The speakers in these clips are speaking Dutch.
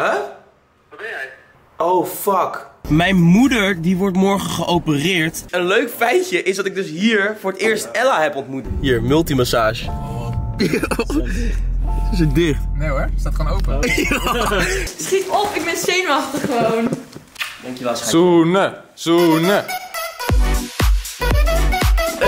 Huh? Waar ben jij? Oh, fuck. Mijn moeder, die wordt morgen geopereerd. Een leuk feitje is dat ik dus hier voor het eerst Ella heb ontmoet. Hier, multimassage. Is het dicht? Nee hoor, staat gewoon open. Schiet op, ik ben zenuwachtig gewoon. Dankjewel, schat. Zoenen, zoenen.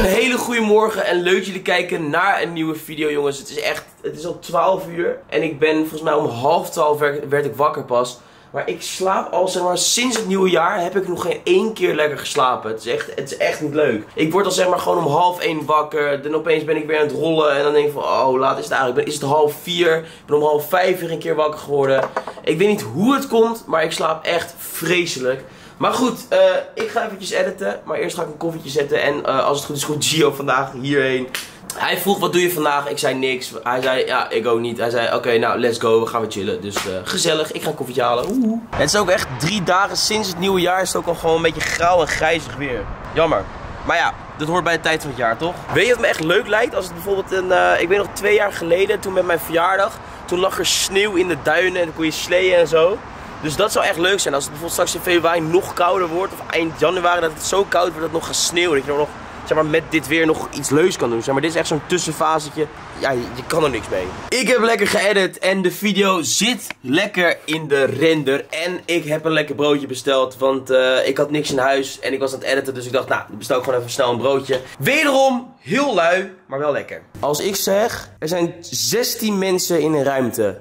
Een hele goede morgen en leuk jullie kijken naar een nieuwe video jongens. Het is echt, het is al 12 uur en ik ben volgens mij om half 12 werd, ik wakker pas. Maar ik slaap al zeg maar sinds het nieuwe jaar heb ik nog geen één keer lekker geslapen. Het is echt, het is echt niet leuk. Ik word al zeg maar gewoon om half 1 wakker. Dan opeens ben ik weer aan het rollen en dan denk ik van oh laat is het eigenlijk. Is het half 4? Ik ben om half 5 weer een keer wakker geworden. Ik weet niet hoe het komt, maar ik slaap echt vreselijk. Maar goed, eh, ik ga eventjes editen. Maar eerst ga ik een koffietje zetten. En eh, als het goed is, komt Gio vandaag hierheen. Hij vroeg, wat doe je vandaag? Ik zei niks. Hij zei, ja, ik ook niet. Hij zei, oké, nou, let's go. We gaan weer chillen. Dus eh, gezellig. Ik ga een koffietje halen. Oeh. Het is ook echt drie dagen sinds het nieuwe jaar. Is het ook al gewoon een beetje grauw en grijzig weer. Jammer. Maar ja, dat hoort bij de tijd van het jaar, toch? Weet je wat me echt leuk lijkt? Als het bijvoorbeeld een, ik weet nog twee jaar geleden, toen met mijn verjaardag. Toen lag er sneeuw in de duinen en dan kon je sleeën en zo. Dus dat zou echt leuk zijn als het bijvoorbeeld straks in februari nog kouder wordt. Of eind januari dat het zo koud wordt dat het nog gaat sneeuwen. Dat je nog zeg maar, met dit weer nog iets leuks kan doen. Zeg maar, dit is echt zo'n tussenfasetje. Ja, je, kan er niks mee. Ik heb lekker geëdit en de video zit lekker in de render. En ik heb een lekker broodje besteld. Want eh, ik had niks in huis en ik was aan het editen. Dus ik dacht, nou, bestel ik gewoon even snel een broodje. Wederom heel lui, maar wel lekker. Als ik zeg, er zijn 16 mensen in een ruimte.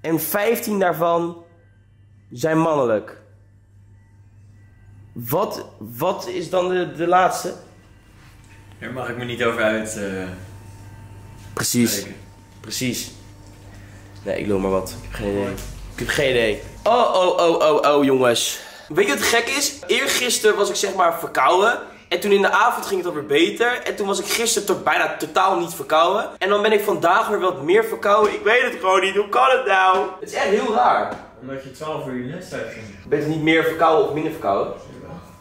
En 15 daarvan zijn mannelijk. Wat, wat is dan de, de laatste? Daar mag ik me niet over uit. eh, Precies, spreken. precies. Nee, ik loop maar wat. Ik heb geen idee. Ik heb geen idee. Oh, oh, oh, oh, oh, jongens. Weet je wat gek is? Eergisteren was ik zeg maar verkouden. En toen in de avond ging het alweer beter. En toen was ik gisteren toch bijna totaal niet verkouden. En dan ben ik vandaag weer wat meer verkouden. Ik weet het gewoon niet. Hoe kan het nou? Het is echt heel raar. Omdat je 12 uur je nest uitging. Ben je niet meer verkouden of minder verkouden?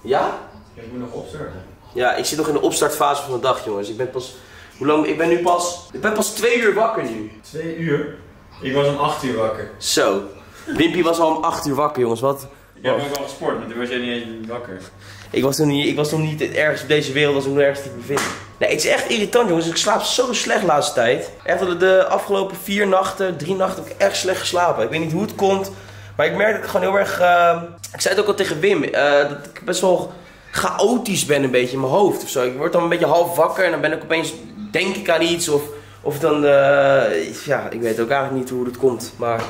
Ja? Ik moet nog opstarten. Ja, ik zit nog in de opstartfase van de dag, jongens. Ik ben pas. Hoe lang? Ik ben nu pas. Ik ben pas twee uur wakker nu. 2 uur? Ik was om 8 uur wakker. Zo. Wimpy was al om 8 uur wakker, jongens. Wat? Ik heb ook al gesport, maar toen was jij niet eens wakker. Ik was toen niet, ik was toen niet ergens op deze wereld als ik nog ergens te bevinden. Nee, het is echt irritant, jongens. Ik slaap zo slecht de laatste tijd. Echt de, de afgelopen vier nachten, drie nachten heb ik echt slecht geslapen. Ik weet niet hoe het komt. Maar ik merk dat ik gewoon heel erg. eh, ik zei het ook al tegen Wim. eh, dat ik best wel chaotisch ben een beetje in mijn hoofd of zo. Ik word dan een beetje half wakker en dan ben ik opeens. Denk ik aan iets of. Of dan. eh, ja, ik weet ook eigenlijk niet hoe dat komt. Maar.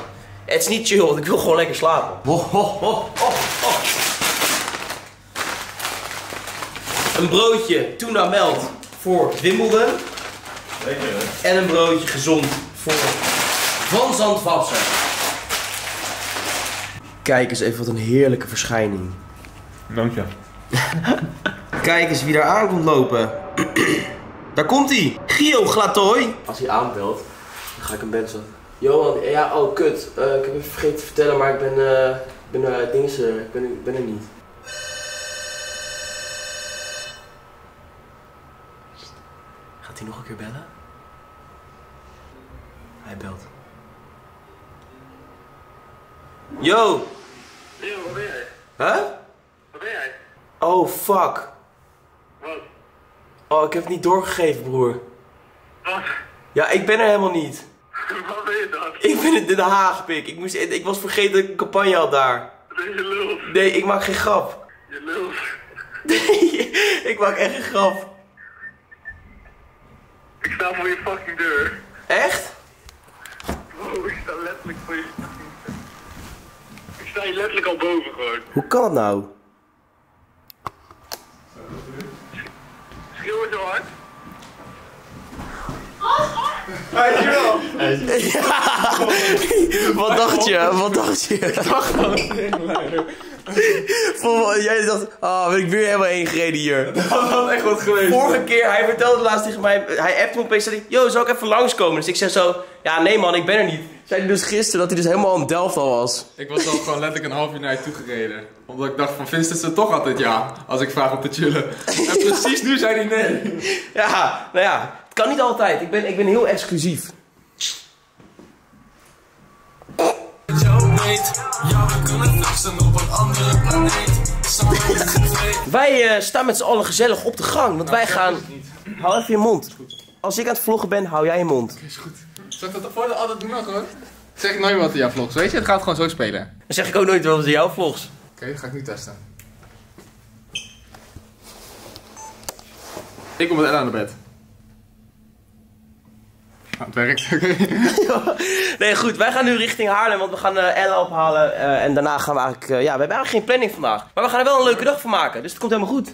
Het is niet chill, want ik wil gewoon lekker slapen. Ho, ho, ho, ho, ho. Een broodje tuna melt voor Wimbledon. Lekker? En een broodje gezond voor Van Zandvasser. Kijk eens even wat een heerlijke verschijning. Dank je. Kijk eens wie daar aan komt lopen. daar komt hij. Gio Glatoy. Als hij aanbelt, dan ga ik hem bellen zo. Johan, ja, oh kut. Eh, ik heb even vergeten te vertellen, maar ik ben, eh, ik ben, eh dinges, eh, ik ben, ik ben er niet. Gaat hij nog een keer bellen? Hij belt. Yo! Leo, waar ben jij? Huh? Waar ben jij? Oh, fuck. Wat? Oh, ik heb het niet doorgegeven, broer. Wat? Ja, ik ben er helemaal niet. Wat ben je dan? Ik ben in Den Haag, pik. Ik, moest, ik was vergeten dat ik een campagne had daar. Ben je lult? Nee, ik maak geen grap. Je lult. Nee, ik maak echt geen grap. Ik sta voor je fucking deur. Echt? Bro, ik sta letterlijk voor je sta hier letterlijk al boven gewoon. Hoe kan het nou? Schreeuw je zo hard? Ja. Wat dacht je? Wat dacht je? Ik dacht gewoon. Jij dacht, ah, ben ik weer helemaal heen gereden hier. Dat was echt wat geweest. Vorige keer, hij vertelde laatst tegen mij, hij appte me opeens, zei hij, yo, zou ik even langskomen? Dus ik zeg zo, ja, nee man, ik ben er niet. Zei hij dus gisteren dat hij dus helemaal in Delft al was. Ik was al gewoon letterlijk een half uur naar je toe gereden. Omdat ik dacht van Vincent ze toch altijd ja, als ik vraag om te chillen. En precies nu zei hij nee. Ja, nou ja, het kan niet altijd. Ik ben, ik ben heel exclusief. weet. Ja, we kunnen vluchten op een andere planeet. Wij eh, staan met z'n allen gezellig op de gang, want wij gaan... Hou even je mond. Als ik aan het vloggen ben, hou jij je mond. Is goed. Zal ik dat voor de altijd doen nog hoor? Zeg ik nooit wat in jouw vlogs, weet je? Het gaat gewoon zo spelen. Oké, Dan zeg ik ook nooit wel in jouw vlogs. dat ga ik nu testen. Ik kom met Ella aan de bed. Nou, het werkt, oké. Nee, goed, wij gaan nu richting Haarlem, want we gaan eh, Ella ophalen. eh, en daarna gaan we eigenlijk... eh, ja, we hebben eigenlijk geen planning vandaag. Maar we gaan er wel een leuke dag van maken, dus het komt helemaal goed.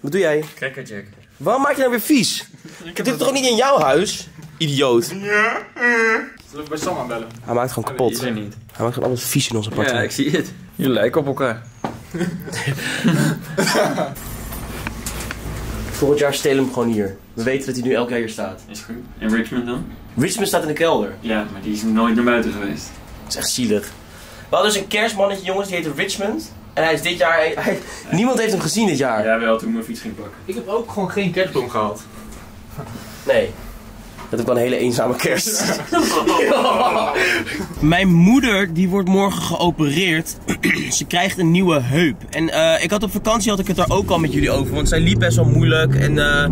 Wat doe jij? Crackerjack. Waarom maak je nou weer vies? Ik heb dit toch niet in jouw huis? Idioot. Zullen we bij Sam aanbellen? Hij maakt gewoon kapot. Er niet. Hij maakt gewoon alles vies in onze partij. Ja, ik zie het. Jullie lijken op elkaar. Volgend jaar stelen we hem gewoon hier. We weten dat hij nu elk jaar hier staat. Is goed. En Richmond dan? Richmond staat in de kelder. Ja, maar die is nooit naar buiten geweest. Dat is echt zielig. We hadden dus een kerstmannetje, jongens, die heette Richmond. En hij is dit jaar... hij- hij- niemand heeft hem gezien dit jaar. Ja, wel toen ik mijn fiets ging pakken. Ik heb ook gewoon geen kerstboom gehad. Nee. Dat is wel een hele eenzame kerst. Mijn moeder die wordt morgen geopereerd. Ze krijgt een nieuwe heup. En eh, ik had op vakantie had ik het daar ook al met jullie over. Want zij liep best wel moeilijk. En eh,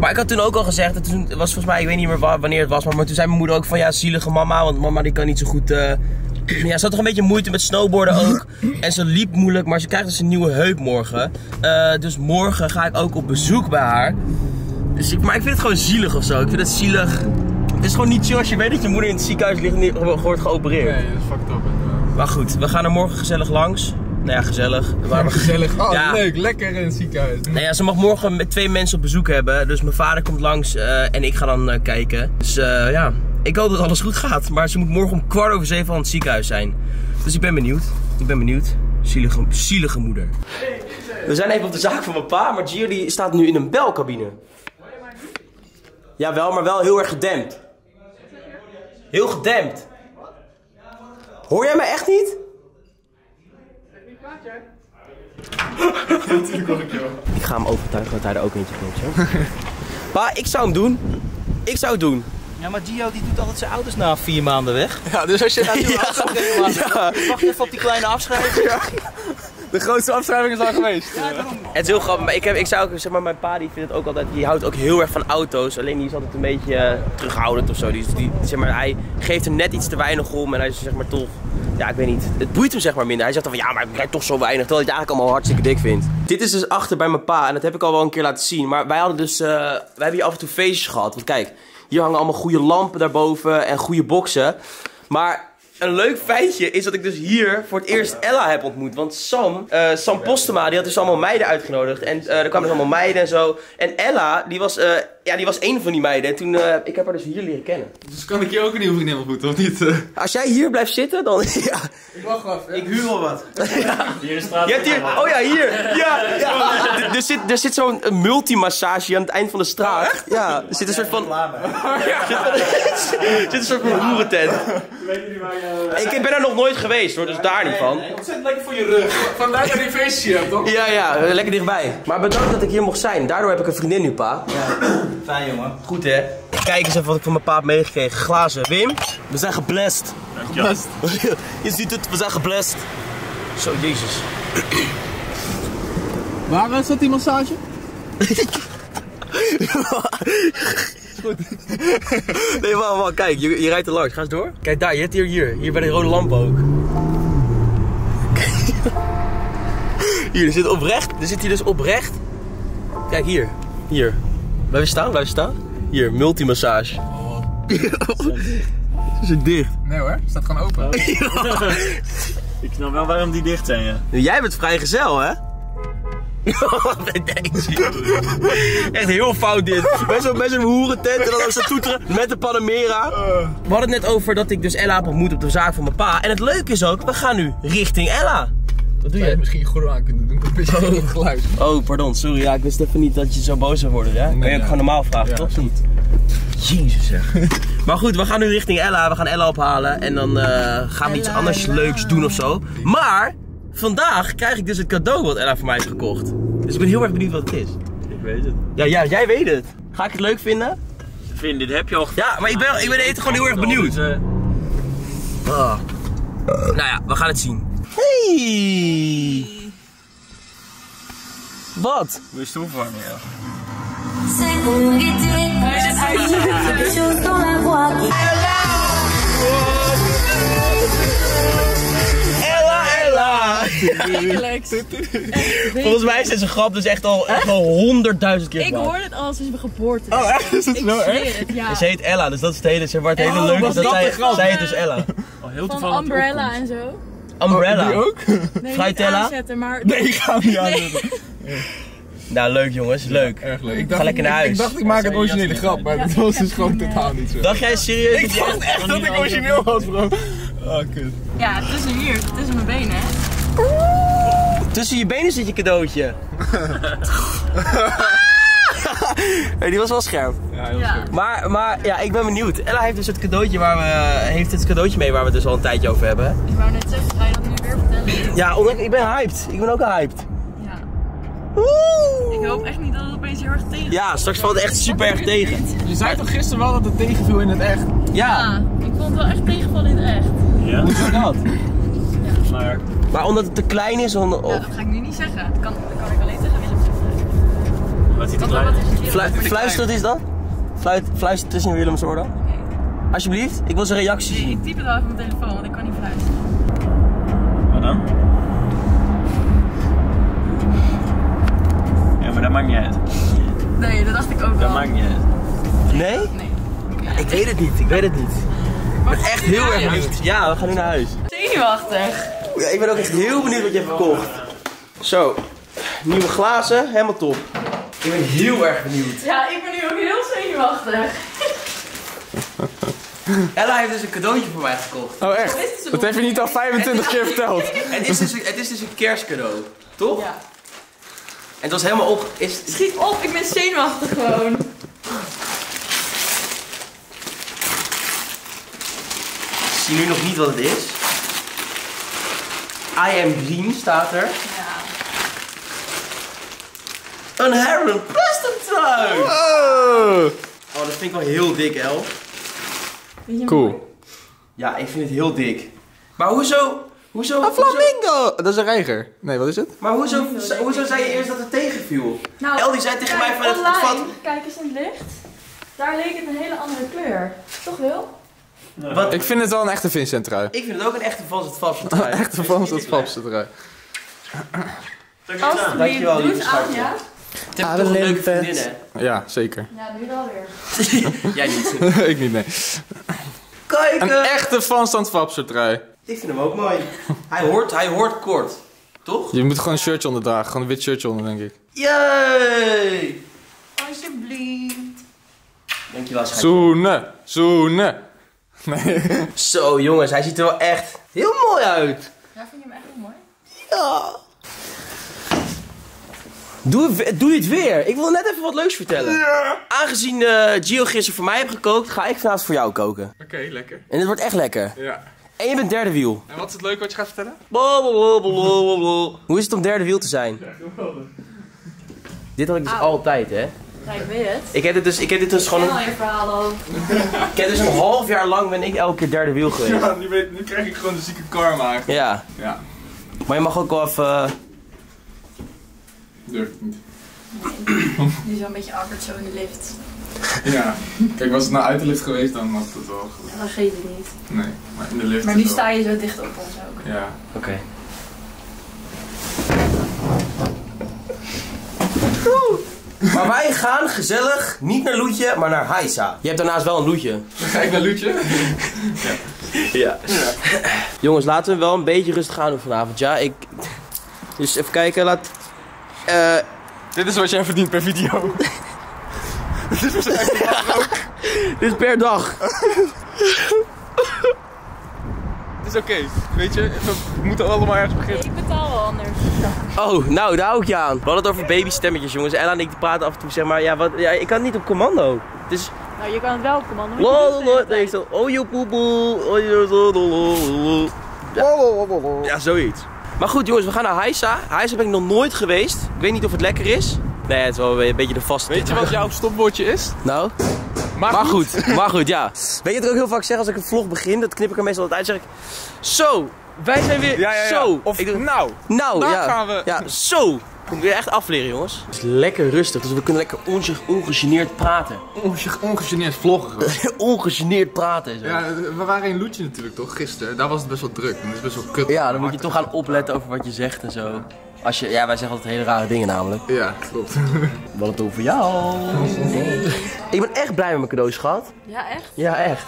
Maar ik had toen ook al gezegd, dat toen het was volgens mij, ik weet niet meer wa- wanneer het was, maar, maar toen zei mijn moeder ook van ja, zielige mama, want mama die kan niet zo goed. eh, ja, ze had toch een beetje moeite met snowboarden ook. En ze liep moeilijk, maar ze krijgt dus een nieuwe heup morgen. Eh, dus morgen ga ik ook op bezoek bij haar. Dus ik, maar ik vind het gewoon zielig of zo. Ik vind het zielig. Het is gewoon niet chill als je weet dat je moeder in het ziekenhuis ligt en wordt geopereerd. Nee, dat is fucked up. inderdaad. Maar goed, we gaan er morgen gezellig langs. Nou ja, gezellig. Maar we- Gezellig. Oh, Ja. leuk. Lekker in het ziekenhuis. Nou ja, ze mag morgen met twee mensen op bezoek hebben. Dus mijn vader komt langs eh, en ik ga dan eh, kijken. Dus ja, ik hoop dat alles goed gaat. Maar ze moet morgen om kwart over zeven aan het ziekenhuis zijn. Dus ik ben benieuwd. Ik ben benieuwd. Zielige, zielige moeder. We zijn even op de zaak van mijn pa, maar Gio die staat nu in een belcabine. Jawel, maar wel heel erg gedempt. Heel gedempt. Hoor jij mij echt niet? Ik ga hem overtuigen dat hij er ook eentje zo. Pa, ik zou hem doen. Ik zou het doen. Ja, maar Gio die doet altijd zijn auto's na vier maanden weg. Ja, dus als je Ja, maanden. Ja, Wacht even op die kleine afschrijving. De grootste afschrijving is al geweest. het is heel grappig. Maar ik, heb, ik zou ook, zeg maar, mijn pa die vindt het ook altijd, die houdt ook heel erg van auto's. Alleen die is altijd een beetje eh, terughoudend of zo. Die, zeg maar, hij geeft er net iets te weinig om en hij is zeg maar toch, ja ik weet niet, het boeit hem zeg maar minder. Hij zegt dan van ja, maar ik rijd toch zo weinig, terwijl hij het eigenlijk allemaal hartstikke dik vindt. Dit is dus achter bij mijn pa en dat heb ik al wel een keer laten zien. Maar wij hadden dus, eh, wij hebben hier af en toe feestjes gehad. Want kijk, hier hangen allemaal goede lampen daarboven en goede boksen. Maar een leuk feitje is dat ik dus hier voor het eerst Ella heb ontmoet. Want Sam, eh, Sam Postema, die had dus allemaal meiden uitgenodigd. En eh, er kwamen dus allemaal meiden en zo. En Ella, die was, eh, ja, die was één van die meiden. En toen, eh, ik heb haar dus hier leren kennen. Dus kan ik hier ook een nieuwe vriendin ontmoeten, of niet? Als jij hier blijft zitten, dan, ja. Ik wacht wel. Ik huur wel wat. Hier de straat. Je hebt hier, oh ja, hier. Ja, ja. Er- zit, er zit zo'n multimassage aan het eind van de straat. Ja, er zit een soort van... Er zit een soort van hoerentent. Ik ben er nog nooit geweest hoor, dus daar niet van. Ontzettend lekker voor je rug. Vandaar dat je hier hebt, toch? Ja, ja, lekker dichtbij. Maar bedankt dat ik hier mocht zijn. Daardoor heb ik een vriendin nu, pa. Fijn jongen. Goed, hè? Kijk eens even wat ik van mijn pa heb meegekregen. Glazen. Wim, we zijn geblest. Best. Je ziet het, we zijn geblest. Zo, jezus. Waar eh, zat die massage? Nee, wacht, wacht. Kijk, je, je rijdt er langs. Ga eens door. Kijk daar, je hebt hier, hier. Hier bij de rode lamp ook. Hier, er zit oprecht. Er zit hier dus oprecht. Kijk, hier. Hier. Blijf staan, blijf staan. Hier, multimassage. Ze zit dicht. Nee hoor, staat gewoon open. Ik snap wel waarom die dicht zijn, ja. Jij bent vrijgezel, hè? Echt heel fout dit. Met zo'n met zo'n hoerentent en dan ook zo toeteren met de Panamera. We hadden het net over dat ik dus Ella heb ontmoet op de zaak van mijn pa. En het leuke is ook, we gaan nu richting Ella. Wat doe Zou je je? misschien goed aan kunnen doen? Een beetje oh. geluid. Oh, pardon, sorry. Ja, ik wist even niet dat je zo boos zou worden. Hè? Kan je ja. ook gewoon normaal vragen, Ja, toch? goed. Jezus zeg. maar goed, we gaan nu richting Ella. We gaan Ella ophalen. En dan eh, gaan we iets anders leuks doen of zo. Maar vandaag krijg ik dus het cadeau wat Ella voor mij heeft gekocht. Dus ik ben heel erg benieuwd wat het is. Ik weet het. Ja, ja jij weet het. Ga ik het leuk vinden? Vin, dit heb je al Ja, maar ik ben, ik ben even gewoon heel erg benieuwd. Dus, eh, Ah. Nou ja, we gaan het zien. Hey! Wat? Wil je stoel vervangen? Ja. Volgens mij is deze grap dus echt al, echt al honderdduizend keer Ik hoor het al sinds mijn geboorte. Oh, echt? Is het ik zo erg? het, ja. Ze heet Ella, dus dat is het hele, zeg maar, het hele Oh, leuke. Dat zij, heet dus Ella. Al heel Van toevallig. Umbrella en zo. Umbrella. Die ook? Nee, Fruitella? aanzetten, maar... Nee, ik ga hem niet aanzetten. Nou, leuk jongens, leuk. Erg leuk. Ik Ga lekker naar huis. ik dacht ik maak een originele grap, maar Ja, dat was dus gewoon totaal niet zo. Dacht jij serieus? Ik dacht echt dat ik origineel was, bro. Oh, kut. Ja, tussen hier, tussen mijn benen, hè. Tussen je benen zit je cadeautje. hey, die was wel scherp. Ja, heel Ja. scherp. Maar, maar ja, ik ben benieuwd. Ella heeft dus het cadeautje, waar we, heeft het cadeautje mee waar we het dus al een tijdje over hebben. Ik wou net zeggen, ga je dat nu weer vertellen? Ja, omdat ik ben hyped. Ik ben ook hyped. Ja. Woe! Ik hoop echt niet dat het opeens heel erg tegen Ja, straks valt het echt super erg tegen. Je zei toch gisteren wel dat het tegenviel in het echt? Ja, Ja, ik vond het wel echt tegenvallen in het echt. Ja, hoezo dat? maar Maar omdat het te klein is, om, Ja, of dat ga ik nu niet zeggen. Dat kan, dat kan ik alleen tegen Willem zeggen. wat te Wat, klein wat is. is het? flu fluister het is dan? Fluit, fluister tussen Willems oor dan? Alsjeblieft, ik wil zijn reactie zien. Ik typ het wel even op mijn telefoon, want ik kan niet fluisteren. Wat dan? Ja, maar dat maakt niet uit. Nee, dat dacht ik ook Dat wel. maakt niet uit. Nee? Nee. Ik weet het niet, ik weet het niet. Ik ben echt heel erg benieuwd. Ja, we gaan nu naar huis. Zenuwachtig. Ja, ik ben ook echt heel benieuwd wat je hebt gekocht. Zo, nieuwe glazen, helemaal top. Ik ben heel erg benieuwd. Ja, ik ben nu ook heel zenuwachtig. Ella heeft dus een cadeautje voor mij gekocht. Oh, echt? Dat heb je niet al 25 keer verteld. Het is dus, een- het is dus een kerstcadeau, toch? Ja. En het was helemaal op... Is, Schiet op, ik ben zenuwachtig gewoon. ik zie nu nog niet wat het is. I am green staat er. Ja. Een Heron Preston trui! Oh. Oh, dat vind ik wel heel dik, El. Mooi? Cool. Ja, ik vind het heel dik. Maar hoezo... Hoezo... Een hoezo flamingo! Dat is een reiger. Nee, wat is het? maar hoezo, hoezo zei je eerst dat het tegenviel? Nou, El die zei tegen mij van het, het vat... Kijk eens in het licht. Daar leek het een hele andere kleur. Toch wel? Wat? Ik vind het wel een echte Vincent trui. Ik vind het ook een echte Vans het Fabs trui. Een van het Fabste trui. Alsjeblieft, Dankjewel, doe aan, schatje. ja? Het heeft toch een leuke vriendin, hè? Ja, zeker. Ja, nu wel weer. Jij niet. ik niet, nee. Kijk! Een echte Fabste trui. Ik vind hem ook mooi. Hij hoort, hij hoort kort. Toch? Je moet gewoon een shirtje onder dragen. Gewoon een wit shirtje onder, denk ik. Yay! Alsjeblieft. Dankjewel, schatje. Zoenen. Zoenen. Nee. Zo, jongens, hij ziet er wel echt heel mooi uit. Ja, vind je hem echt heel mooi? Ja. Doe, doe je het weer. Ik wil net even wat leuks vertellen. Aangezien eh Gio gisteren voor mij heeft gekookt, ga ik vanavond voor jou koken. Oké, lekker. En het wordt echt lekker. Ja. En je bent derde wiel. En wat is het leuke wat je gaat vertellen? Blablabla. Hoe is het om derde wiel te zijn? Dit had ik dus altijd, hè? Ja, ik weet het. Ik heb dit dus, ik heb dit dus gewoon... Ken al je verhalen al. Ik heb dus een half jaar lang ben ik elke keer derde wiel geweest. Ja, nu, weet, nu krijg ik gewoon de zieke karma. Ja. Ja, Maar je mag ook wel even... eh, durf ik niet. Nu zo een beetje awkward zo in de lift. Ja. Kijk, was het nou uit de lift geweest, dan had het wel gelukt. Dat geeft het niet. Nee, maar in de lift Maar nu sta je zo dicht op ons ook. Ja. Oké. Maar wij gaan gezellig, niet naar Loetje, maar naar Haisa. Je hebt daarnaast wel een Loetje. Ga ik naar Loetje? Ja. Jongens, laten we wel een beetje rustig gaan doen vanavond, ja? Ik... Dus even kijken, laat... Eh... Dit is wat jij verdient per video. Dit is waarschijnlijk dit is per dag. Het is oké. Weet je, we moeten allemaal ergens beginnen. Ik betaal wel anders. Oh, nou, daar hou ik je aan. We hadden het over babystemmetjes, jongens. Ella en ik die praten af en toe, zeg maar, ja, wat, ja ik kan het niet op commando. Het is... Nou, je kan het wel op commando. maar je Lo, doet het lo, de hele nee, zo. Oh, je poepoe. Oh, je lo. Ja, zoiets. Maar goed, jongens, we gaan naar Haisa. Haisa ben ik nog nooit geweest. Ik weet niet of het lekker is. Nee, het is wel een beetje de vaste Weet je wat jouw stopwoordje is? Nou? Maar, Maar goed, maar goed, ja. Weet je wat ik ook heel vaak zeg als ik een vlog begin? Dat knip ik er meestal altijd uit. Zeg ik, zo, wij zijn weer Ja, ja, ja. zo. Of Ik doe- nou. nou, daar ja. gaan we. Ja, zo. Moet ik weer echt afleren, jongens. Het is lekker rustig, dus we kunnen lekker onge ongegeneerd praten. Onge ongegeneerd vloggen. ongegeneerd praten. Zo. Ja, Ja, we waren in Loetje natuurlijk toch, gisteren. Daar was het best wel druk en het is best wel kut. dan moet je toch gaan opletten over wat je zegt en zo. Als je, ja, wij zeggen altijd hele rare dingen namelijk. Ja, klopt. Wat het over jou. Ik ben echt blij met mijn cadeaus gehad. Ja, echt? Ja, echt.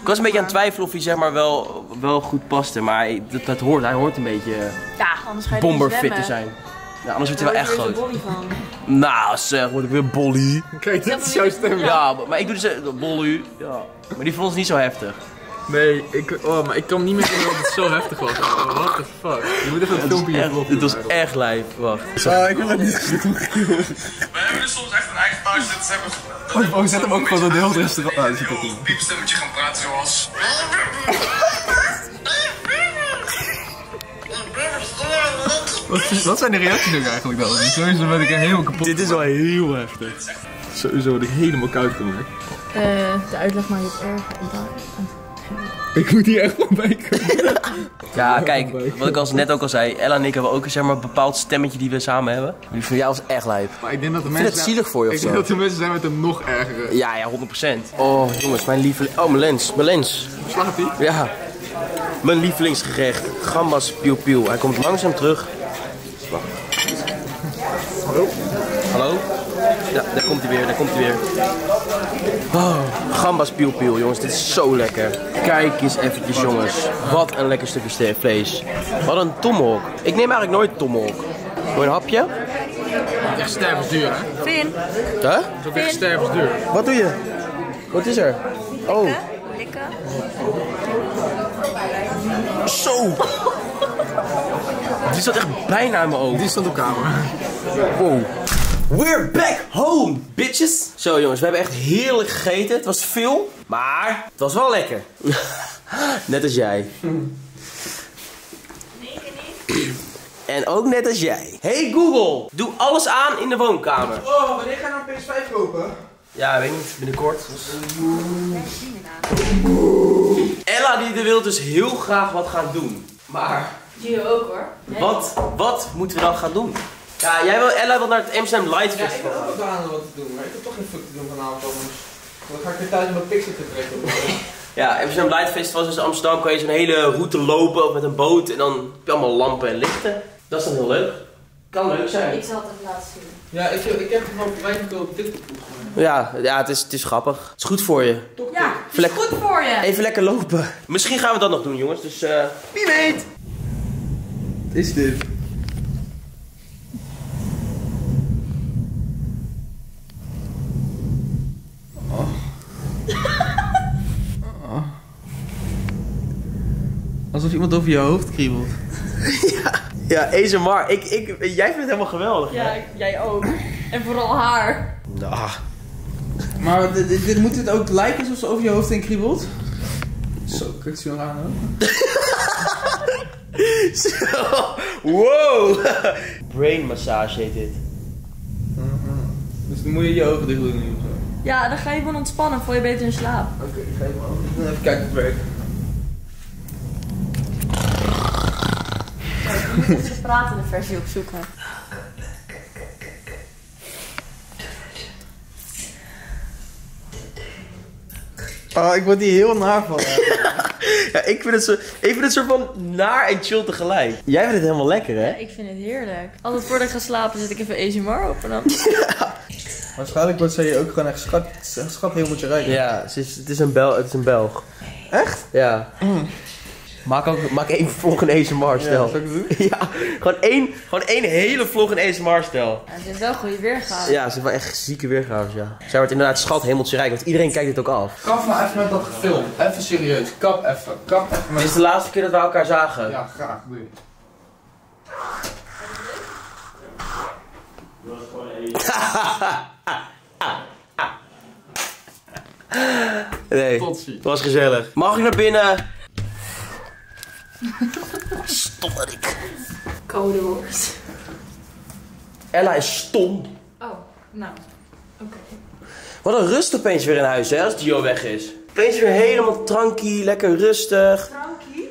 Ik was een beetje aan het twijfelen of hij zeg maar wel, wel goed paste, maar hij- dat, dat hoort, hij hoort een beetje Ja, anders ga je niet bomberfit te zijn. Ja, anders wordt hij wel echt groot. van. Nou zeg, word ik weer bolly. Kijk, dit is jouw stem. Ja, maar- maar ik doe dus eh, bolly. Ja. Maar die vond ons niet zo heftig. Nee, ik, oh, maar ik kan niet meer zeggen dat het zo heftig was. Oh, what the fuck. Je moet even een filmpje in vlog dit was echt lijf. Wacht. Ah, ik wil het niet We hebben dus soms echt een eigen pauze zitten. Ze hebben Oh, zet hem ook gewoon een heel restaurant. Ah, dat in. een piepstemmetje gaan praten zoals... Wat, wat zijn de reacties ook eigenlijk dan? Sowieso ben ik er helemaal kapot. Dit is wel heel heftig. Sowieso word ik helemaal koud gemaakt. Eh, de uitleg maakt het erg. Ik moet hier echt gewoon bij komen. Ja, kijk, wat ik als net ook al zei, Ella en ik hebben ook zeg maar, een bepaald stemmetje die we samen hebben. Die van jou is echt lijp. Maar ik denk dat de Ik mensen... vind het zielig voor je of Ik denk dat de mensen zijn met een nog ergere. Ja, ja, 100%. Oh, jongens, mijn lieveling. Oh, mijn lens. Mijn lens. Slaapt hij? Ja. Mijn lievelingsgerecht. Gambas piu piu. Hij komt langzaam terug. Wacht. Hallo? Hallo? Ja, daar komt hij weer, daar komt hij weer. Oh, gambas piu, jongens. Dit is zo lekker. Kijk eens eventjes, jongens. Wat een lekker stukje vlees. Wat een tomahawk. Ik neem eigenlijk nooit tomahawk. Wil je een hapje? Echt stervensduur, hè? Vin, Huh? Dat is ook echt stervensduur. Wat doe je? Wat is er? Oh. likken. Zo! Die zat echt bijna in mijn oog. Die stond op kamer. Wow. We're back home, bitches! Zo jongens, we hebben echt heerlijk gegeten. Het was veel, maar het was wel lekker. net als jij. En ook net als jij. Hey Google, doe alles aan in de woonkamer. Oh, wanneer ga je nou PS5 kopen? Ja, weet niet, binnenkort. Ella die wil dus heel graag wat gaan doen. Maar Gio ook hoor. wat, wat moeten we dan gaan doen? Ja, jij wil, Ella wil naar het Amsterdam Light Ja, ik Festival. wil ook aan wat te doen, maar ik heb toch geen fuck te doen vanavond anders. Dan ga ik weer thuis mijn pixel te trekken. Ja, Amsterdam Light Festival is dus in Amsterdam. Kan je zo'n hele route lopen of met een boot en dan heb je allemaal lampen en lichten. Dat is dan heel leuk. Kan leuk zijn. Ik zal het even laten zien. Ja, ik, ik heb gewoon moeten op dit Ja, ja het, is, het is grappig. Het is goed voor je. Ja, het is Vlek- goed voor je. Even lekker lopen. Misschien gaan we dat nog doen, jongens. Dus eh wie weet. Wat is dit? Alsof iemand over je hoofd kriebelt. Ja, ASMR. Ik, ik, jij vindt het helemaal geweldig. Ja, jij ook. En vooral haar. Ah. Maar dit, dit, dit- moet het ook lijken alsof ze over je hoofd heen kriebelt? Zo, kijk zo aan hoor. Zo. Wow. Brain massage heet dit. Dus dan moet je je ogen dicht doen nu. Ja, dan ga je gewoon ontspannen. Val je beter in slaap. Oké, ik ga even. Even kijken of het werkt. We moeten even de pratende versie opzoeken. Oh, ik word hier heel naar van. Ja, ik vind het zo, ik vind het soort van naar en chill tegelijk. Jij vindt het helemaal lekker, hè? Ja, ik vind het heerlijk. Altijd voordat ik ga slapen zet ik even ASMR op en dan... Waarschijnlijk wordt ze je ook gewoon echt schat, schat heel moet je rijden. Ja, het is, het is, een, Bel, het is een Belg. Echt? Ja. Maak, ook, maak één vlog in ASMR stel. Ja, zal ik doen? Ja, gewoon één, gewoon één hele vlog in ASMR stel. Ja, het is wel goede weergave. Ja, ze zijn wel echt zieke weergaves, ja. Zij wordt inderdaad schat hemeltje rijk, want iedereen kijkt dit ook af. Kap maar even met dat gefilm. Even serieus. Kap even. Kap even met... Dit is de laatste keer dat we elkaar zagen. Ja, graag. Doe je. Nee, Tot ziens. was gezellig. Mag ik naar binnen? Stommerik. Codewoord. Ella is stom. Oh. Nou, oké. Wat een rust opeens weer in huis, hè, als Gio weg is. Opeens weer helemaal tranquil, lekker rustig. Frankie?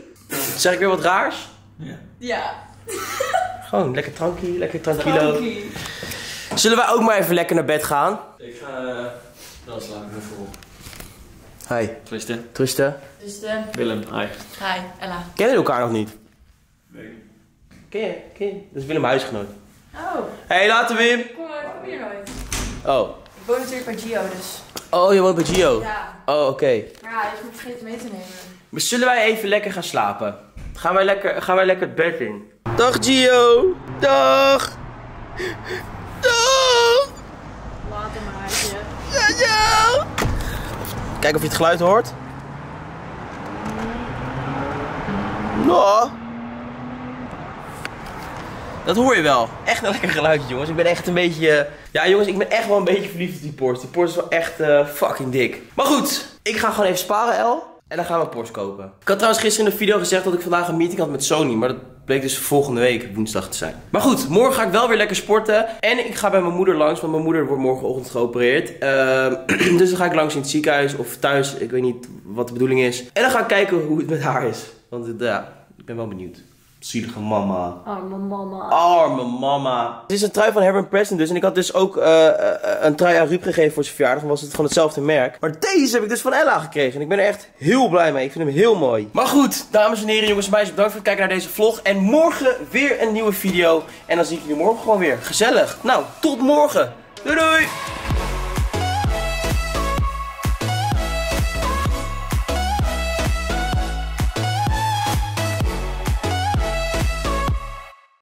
Zeg ik weer wat raars? Ja. Gewoon lekker tranquil, lekker tranquilo. Zullen wij ook maar even lekker naar bed gaan? Ik ga... eh, dan slaap ik even op. Hi, Tristan. Tristan. Dus de... Willem, hi. Hi, Ella. Kennen jullie elkaar nog niet? Nee. Ken je? Ken je? Dat is Willem huisgenoot. Oh, Hé, hey, later Wim. kom, maar, kom hier nooit. Oh. Ik woon natuurlijk bij Gio, dus... Oh, je woont bij Gio? Ja. Oh, oké. Maar ja, hij is me vergeten mee te nemen. Maar zullen wij even lekker gaan slapen? Gaan wij lekker, gaan wij lekker het bed in? Dag Gio. Dag. Dag. Later maar, meisje. Ja. Kijk of je het geluid hoort. Nou. Dat hoor je wel. Echt een lekker geluidje, jongens. Ik ben echt een beetje... eh, Ja, jongens, ik ben echt wel een beetje verliefd op die Porsche. Die Porsche is wel echt eh, fucking dik. Maar goed, ik ga gewoon even sparen, El. En dan gaan we een Porsche kopen. Ik had trouwens gisteren in de video gezegd dat ik vandaag een meeting had met Sony. Maar dat bleek dus volgende week woensdag te zijn. Maar goed, morgen ga ik wel weer lekker sporten. En ik ga bij mijn moeder langs, want mijn moeder wordt morgenochtend geopereerd. Ehm, dus dan ga ik langs in het ziekenhuis of thuis. Ik weet niet wat de bedoeling is. En dan ga ik kijken hoe het met haar is. Want eh, ja, ik ben wel benieuwd. Zielige mama. Mijn mama. Arme mama. Het is een trui van Herman Preston dus. En ik had dus ook eh, eh, een trui aan Ruud gegeven voor zijn verjaardag. Dan was het van hetzelfde merk. Maar deze heb ik dus van Ella gekregen. En ik ben er echt heel blij mee. Ik vind hem heel mooi. Maar goed, dames en heren, jongens en meisjes. Bedankt voor het kijken naar deze vlog. En morgen weer een nieuwe video. En dan zie ik jullie morgen gewoon weer. Gezellig. Nou, tot morgen. Doei doei.